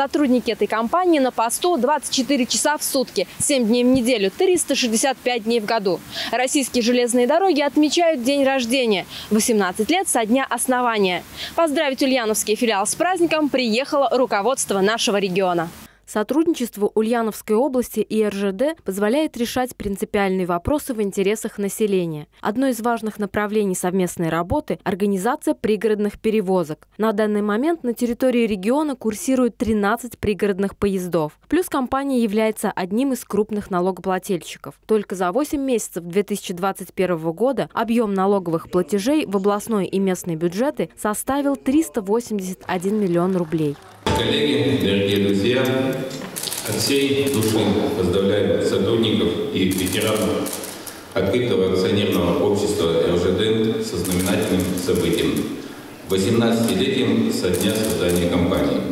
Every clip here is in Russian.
Сотрудники этой компании на посту 24 часа в сутки, 7 дней в неделю, 365 дней в году. Российские железные дороги отмечают день рождения – 18 лет со дня основания. Поздравить ульяновский филиал с праздником приехало руководство нашего региона. Сотрудничество Ульяновской области и РЖД позволяет решать принципиальные вопросы в интересах населения. Одно из важных направлений совместной работы – организация пригородных перевозок. На данный момент на территории региона курсируют 13 пригородных поездов. Плюс компания является одним из крупных налогоплательщиков. Только за 8 месяцев 2021 года объем налоговых платежей в областной и местные бюджеты составил 381 миллион рублей. Коллеги, дорогие друзья, от всей души поздравляю сотрудников и ветеранов открытого акционерного общества РЖД со знаменательным событием – 18-летием со дня создания компании.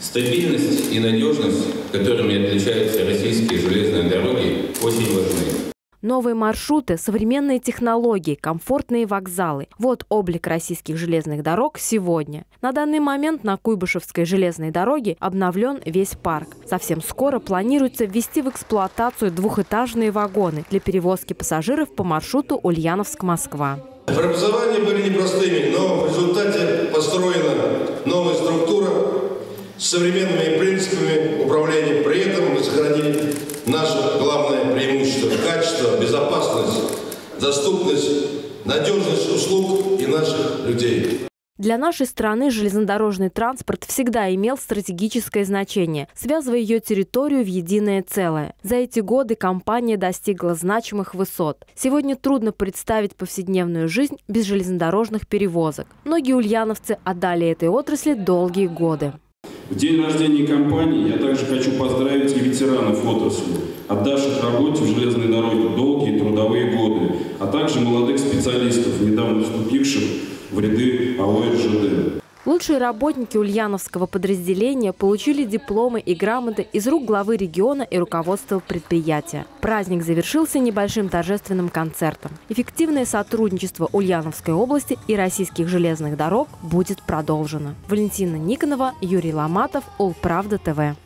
Стабильность и надежность, которыми отличаются российские железные дороги, очень важны. Новые маршруты, современные технологии, комфортные вокзалы. Вот облик российских железных дорог сегодня. На данный момент на Куйбышевской железной дороге обновлен весь парк. Совсем скоро планируется ввести в эксплуатацию двухэтажные вагоны для перевозки пассажиров по маршруту Ульяновск-Москва. Преобразования были непростыми, но в результате построена новая структура с современными принципами управления. При этом мы сохранили наше главное качество, безопасность, доступность, надежность услуг и наших людей. Для нашей страны железнодорожный транспорт всегда имел стратегическое значение, связывая ее территорию в единое целое. За эти годы компания достигла значимых высот. Сегодня трудно представить повседневную жизнь без железнодорожных перевозок. Многие ульяновцы отдали этой отрасли долгие годы. В день рождения компании я также хочу поздравить и ветеранов отрасли, отдавших работе в железной дороге долгие трудовые годы, а также молодых специалистов, недавно вступивших в ряды АО РЖД. Лучшие работники ульяновского подразделения получили дипломы и грамоты из рук главы региона и руководства предприятия. Праздник завершился небольшим торжественным концертом. Эффективное сотрудничество Ульяновской области и российских железных дорог будет продолжено. Валентина Никонова, Юрий Ломатов, Улправда ТВ.